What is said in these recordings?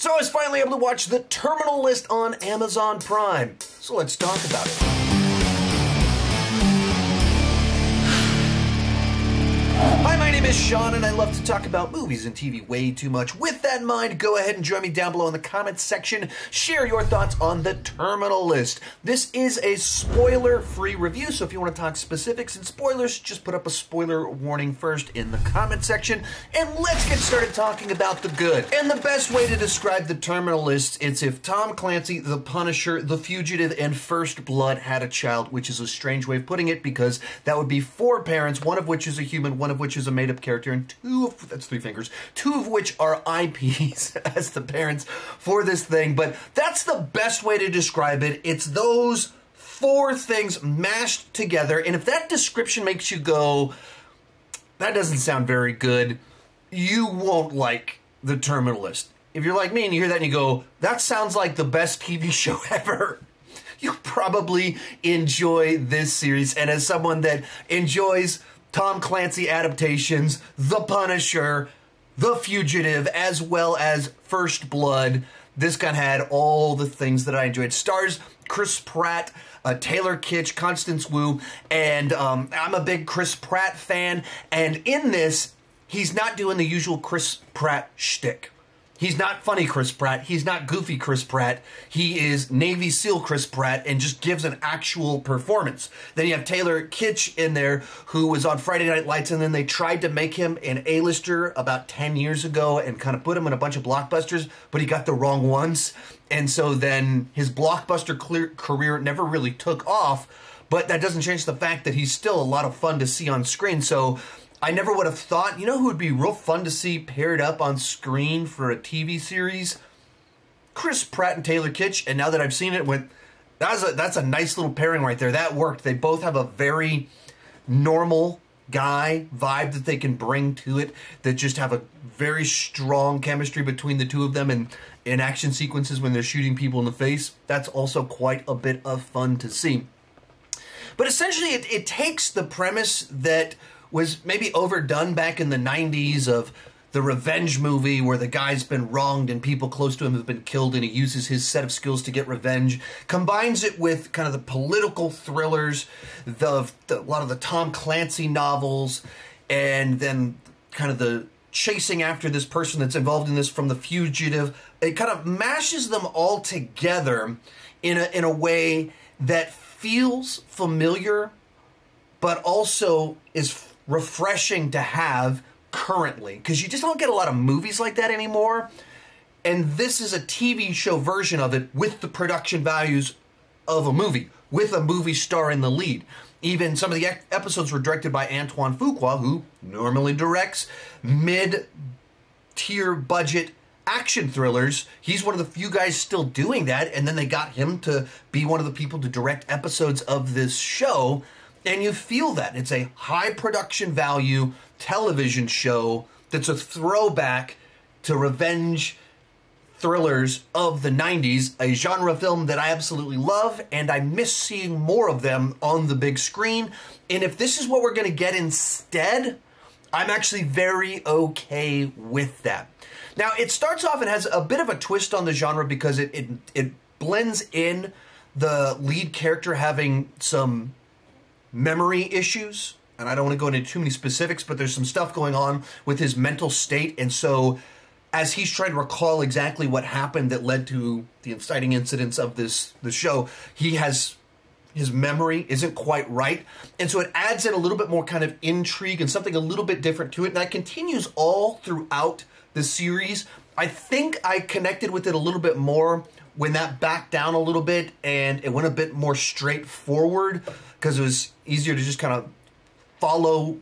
So I was finally able to watch the Terminal List on Amazon Prime. So let's talk about it. Is Sean, and I love to talk about movies and TV way too much. With that in mind, go ahead and join me down below in the comments section. Share your thoughts on the Terminal List. This is a spoiler-free review, so if you want to talk specifics and spoilers, just put up a spoiler warning first in the comment section, and let's get started talking about the good. And the best way to describe the Terminal List is if Tom Clancy, The Punisher, The Fugitive, and First Blood had a child, which is a strange way of putting it because that would be four parents, one of which is a human, one of which is a made up character, and two of that's three fingers, two of which are IPs as the parents for this thing. But that's the best way to describe it. It's those four things mashed together, and if that description makes you go, that doesn't sound very good, you won't like the Terminal List. If you're like me and you hear that and you go, that sounds like the best TV show ever you'll probably enjoy this series. And as someone that enjoys Tom Clancy adaptations, The Punisher, The Fugitive, as well as First Blood. This gun had all the things that I enjoyed. Stars Chris Pratt, uh, Taylor Kitsch, Constance Wu, and um, I'm a big Chris Pratt fan. And in this, he's not doing the usual Chris Pratt shtick. He's not funny Chris Pratt. He's not goofy Chris Pratt. He is Navy SEAL Chris Pratt and just gives an actual performance. Then you have Taylor Kitsch in there who was on Friday Night Lights and then they tried to make him an A-lister about 10 years ago and kind of put him in a bunch of blockbusters, but he got the wrong ones. And so then his blockbuster career never really took off, but that doesn't change the fact that he's still a lot of fun to see on screen. So I never would have thought, you know who would be real fun to see paired up on screen for a TV series? Chris Pratt and Taylor Kitsch. And now that I've seen it, went that's a that's a nice little pairing right there. That worked. They both have a very normal guy vibe that they can bring to it that just have a very strong chemistry between the two of them and in action sequences when they're shooting people in the face that's also quite a bit of fun to see but essentially it, it takes the premise that was maybe overdone back in the 90s of the revenge movie where the guy's been wronged and people close to him have been killed and he uses his set of skills to get revenge combines it with kind of the political thrillers the, the, a lot of the tom clancy novels and then kind of the chasing after this person that's involved in this from the fugitive. It kind of mashes them all together in a, in a way that feels familiar but also is refreshing to have currently because you just don't get a lot of movies like that anymore. And this is a TV show version of it with the production values of a movie, with a movie star in the lead. Even some of the episodes were directed by Antoine Fuqua, who normally directs mid tier budget action thrillers. He's one of the few guys still doing that. And then they got him to be one of the people to direct episodes of this show. And you feel that. It's a high production value television show that's a throwback to revenge thrillers of the 90s, a genre film that I absolutely love, and I miss seeing more of them on the big screen. And if this is what we're going to get instead, I'm actually very okay with that. Now, it starts off and has a bit of a twist on the genre because it, it, it blends in the lead character having some memory issues. And I don't want to go into too many specifics, but there's some stuff going on with his mental state. And so, as he's trying to recall exactly what happened that led to the inciting incidents of this the show, he has his memory isn't quite right. And so it adds in a little bit more kind of intrigue and something a little bit different to it. And that continues all throughout the series. I think I connected with it a little bit more when that backed down a little bit and it went a bit more straightforward because it was easier to just kind of follow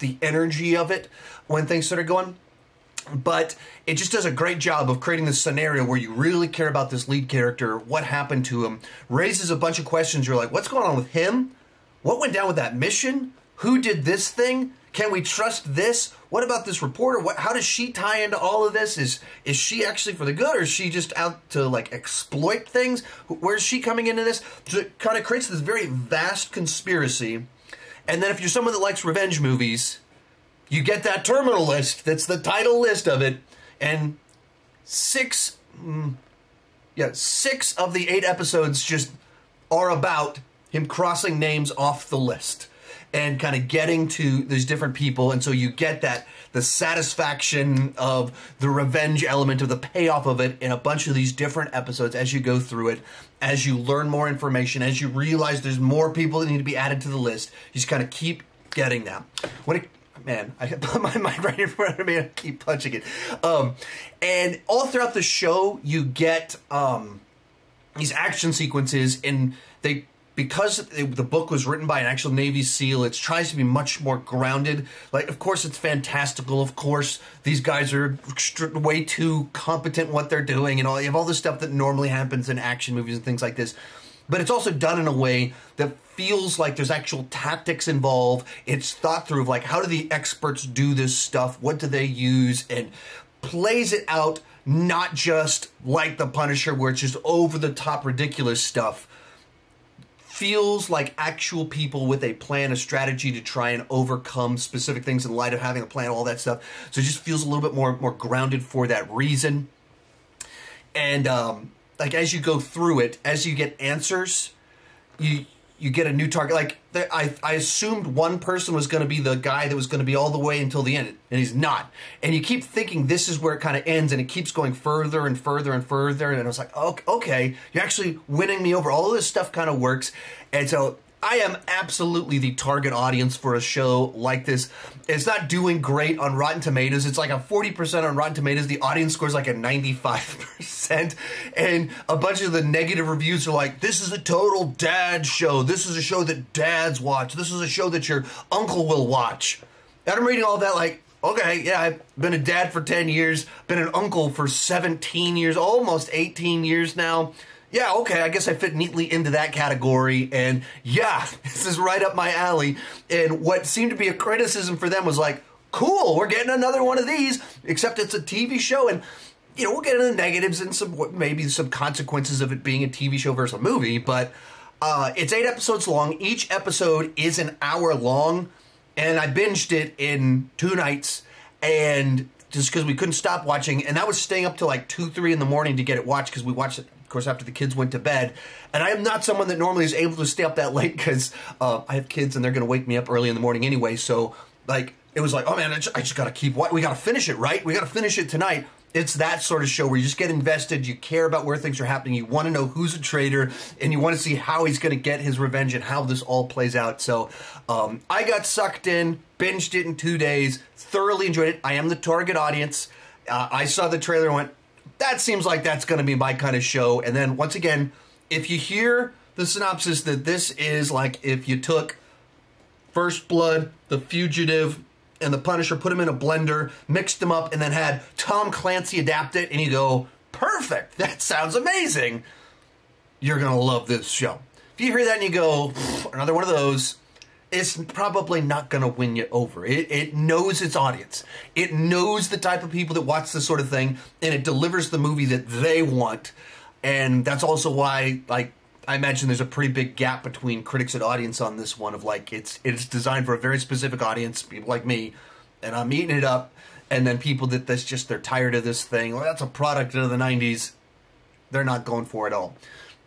the energy of it when things started going. But it just does a great job of creating this scenario where you really care about this lead character, what happened to him, raises a bunch of questions. You're like, what's going on with him? What went down with that mission? Who did this thing? Can we trust this? What about this reporter? What, how does she tie into all of this? Is is she actually for the good, or is she just out to like exploit things? Where's she coming into this? So it kind of creates this very vast conspiracy. And then if you're someone that likes revenge movies, you get that terminal list. That's the title list of it, and six mm, yeah, six of the eight episodes just are about him crossing names off the list and kind of getting to these different people. And so you get that the satisfaction of the revenge element of the payoff of it in a bunch of these different episodes as you go through it, as you learn more information, as you realize there's more people that need to be added to the list. You just kind of keep getting them. When it man, I put my mind right in front of me I keep punching it. Um, and all throughout the show, you get um, these action sequences, and they because the book was written by an actual Navy SEAL, it tries to be much more grounded. Like, of course, it's fantastical. Of course, these guys are way too competent what they're doing, and all you have all the stuff that normally happens in action movies and things like this. But it's also done in a way that feels like there's actual tactics involved. It's thought through of like how do the experts do this stuff? What do they use? And plays it out not just like the Punisher, where it's just over the top ridiculous stuff feels like actual people with a plan, a strategy to try and overcome specific things in light of having a plan, all that stuff. So it just feels a little bit more more grounded for that reason. And um, like as you go through it, as you get answers, you you get a new target. Like I, I assumed one person was going to be the guy that was going to be all the way until the end, and he's not. And you keep thinking this is where it kind of ends, and it keeps going further and further and further. And I was like, okay, okay, you're actually winning me over. All of this stuff kind of works, and so I am absolutely the target audience for a show like this. It's not doing great on Rotten Tomatoes. It's like a 40% on Rotten Tomatoes. The audience scores like a 95%. And a bunch of the negative reviews are like, this is a total dad show. This is a show that dads watch. This is a show that your uncle will watch. And I'm reading all that like, okay, yeah, I've been a dad for 10 years, been an uncle for 17 years, almost 18 years now yeah, okay, I guess I fit neatly into that category. And yeah, this is right up my alley. And what seemed to be a criticism for them was like, cool, we're getting another one of these, except it's a TV show. And, you know, we'll get into the negatives and some maybe some consequences of it being a TV show versus a movie. But uh, it's eight episodes long. Each episode is an hour long. And I binged it in two nights. And just because we couldn't stop watching, and that was staying up till like two, three in the morning to get it watched because we watched it course, after the kids went to bed. And I am not someone that normally is able to stay up that late because uh, I have kids and they're going to wake me up early in the morning anyway. So, like, it was like, oh man, I just, just got to keep. What we got to finish it, right? We got to finish it tonight. It's that sort of show where you just get invested. You care about where things are happening. You want to know who's a traitor, and you want to see how he's going to get his revenge and how this all plays out. So, um, I got sucked in, binged it in two days, thoroughly enjoyed it. I am the target audience. Uh, I saw the trailer and went, that seems like that's going to be my kind of show. And then once again, if you hear the synopsis that this is like if you took First Blood, The Fugitive, and The Punisher, put them in a blender, mixed them up, and then had Tom Clancy adapt it, and you go, perfect, that sounds amazing. You're going to love this show. If you hear that and you go, another one of those, it's probably not going to win you over. It, it knows its audience. It knows the type of people that watch this sort of thing, and it delivers the movie that they want. And that's also why, like, I imagine there's a pretty big gap between critics and audience on this one. Of like, it's it's designed for a very specific audience, people like me, and I'm eating it up. And then people that that's just they're tired of this thing. Well, that's a product of the '90s. They're not going for it all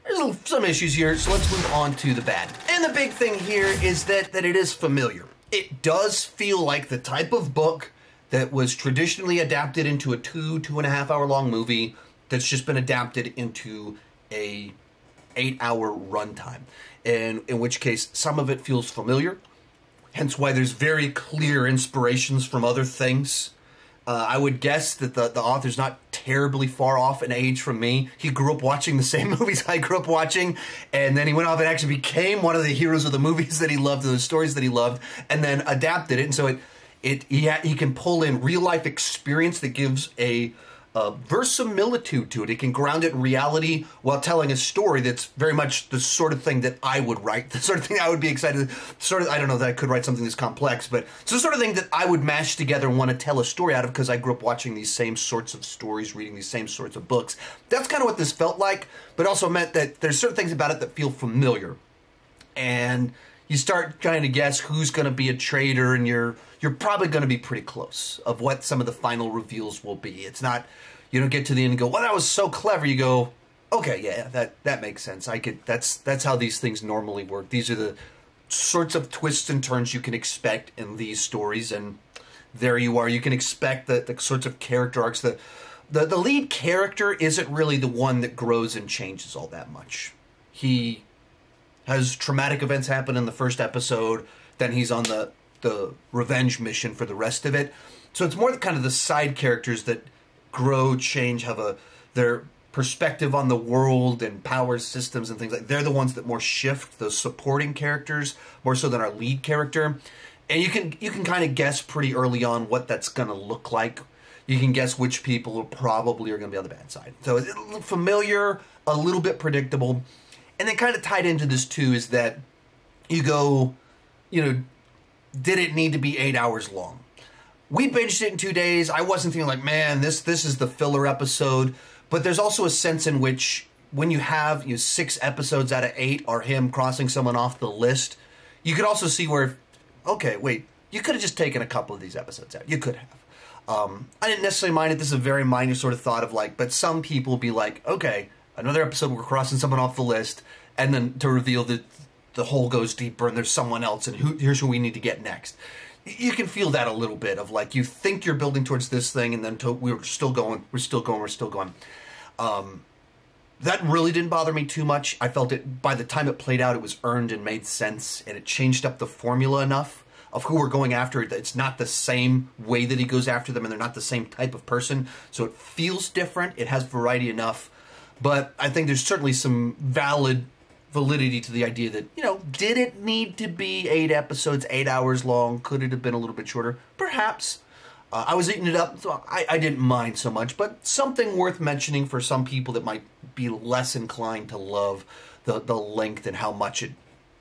there's some issues here, so let's move on to the bad. And the big thing here is that that it is familiar. It does feel like the type of book that was traditionally adapted into a two, two and a half hour long movie that's just been adapted into a eight hour runtime. And in which case some of it feels familiar. Hence why there's very clear inspirations from other things uh, I would guess that the, the author's not terribly far off in age from me. He grew up watching the same movies I grew up watching, and then he went off and actually became one of the heroes of the movies that he loved, the stories that he loved, and then adapted it. And so it, it he, ha- he can pull in real life experience that gives a uh, verisimilitude to it. It can ground it in reality while telling a story that's very much the sort of thing that I would write, the sort of thing I would be excited. Sort of, I don't know that I could write something this complex, but it's the sort of thing that I would mash together and want to tell a story out of because I grew up watching these same sorts of stories, reading these same sorts of books. That's kind of what this felt like, but also meant that there's certain things about it that feel familiar, and you start trying to guess who's going to be a traitor, and you're you're probably going to be pretty close of what some of the final reveals will be. It's not You don't get to the end and go, "Well, that was so clever." You go, "Okay, yeah, that that makes sense. I could. That's that's how these things normally work. These are the sorts of twists and turns you can expect in these stories, and there you are. You can expect the the sorts of character arcs that." The, the lead character isn't really the one that grows and changes all that much. He has traumatic events happen in the first episode, then he's on the the revenge mission for the rest of it. So it's more the kind of the side characters that grow, change, have a their perspective on the world and power systems and things like they're the ones that more shift those supporting characters more so than our lead character. And you can you can kind of guess pretty early on what that's going to look like. You can guess which people probably are going to be on the bad side. So it's familiar a little bit predictable and then kind of tied into this too is that you go you know did it need to be eight hours long we binged it in two days. I wasn't feeling like, man, this this is the filler episode. But there's also a sense in which when you have you know, six episodes out of eight are him crossing someone off the list, you could also see where, okay, wait, you could have just taken a couple of these episodes out. You could have. Um, I didn't necessarily mind it. This is a very minor sort of thought of like, but some people be like, okay, another episode we're crossing someone off the list, and then to reveal that the hole goes deeper and there's someone else, and who, here's who we need to get next. You can feel that a little bit of like you think you're building towards this thing and then to, we're still going we're still going we're still going. Um, that really didn't bother me too much. I felt it by the time it played out it was earned and made sense and it changed up the formula enough of who we're going after it's not the same way that he goes after them and they're not the same type of person. So it feels different. It has variety enough but i think there's certainly some valid validity to the idea that, you know, did it need to be eight episodes, eight hours long? Could it have been a little bit shorter? Perhaps. Uh, I was eating it up, so I, I didn't mind so much, but something worth mentioning for some people that might be less inclined to love the, the length and how much it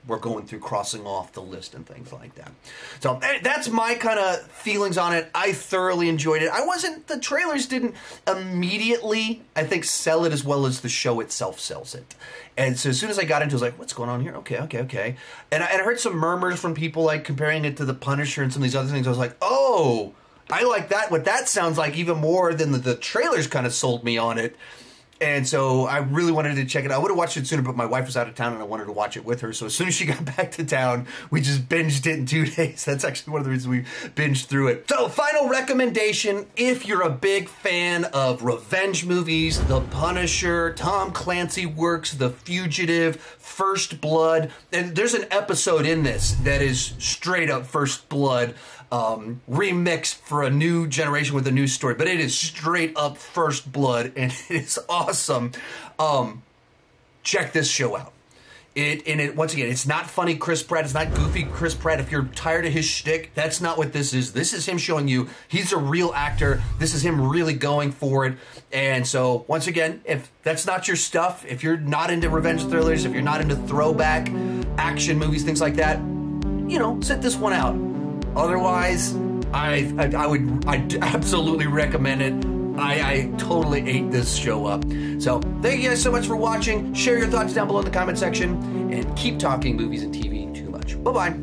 we're going through crossing off the list and things like that. So eh, that's my kind of feelings on it. I thoroughly enjoyed it. I wasn't, the trailers didn't immediately, I think, sell it as well as the show itself sells it. And so as soon as I got into it, I was like, what's going on here? Okay, okay, okay. And I, and I heard some murmurs from people like comparing it to The Punisher and some of these other things. I was like, oh, I like that. What that sounds like even more than the, the trailers kind of sold me on it. And so I really wanted to check it out. I would have watched it sooner, but my wife was out of town and I wanted to watch it with her. So as soon as she got back to town, we just binged it in two days. That's actually one of the reasons we binged through it. So, final recommendation if you're a big fan of revenge movies, The Punisher, Tom Clancy works, The Fugitive, First Blood, and there's an episode in this that is straight up First Blood um, remixed for a new generation with a new story. But it is straight up First Blood, and it is awesome. Um, check this show out. It and it once again, it's not funny Chris Pratt. It's not goofy Chris Pratt. If you're tired of his shtick, that's not what this is. This is him showing you he's a real actor. This is him really going for it. And so once again, if that's not your stuff, if you're not into revenge thrillers, if you're not into throwback action movies, things like that, you know, sit this one out. Otherwise, I, I, I would I absolutely recommend it. I, I totally ate this show up. So thank you guys so much for watching. Share your thoughts down below in the comment section, and keep talking movies and TV too much. Bye bye.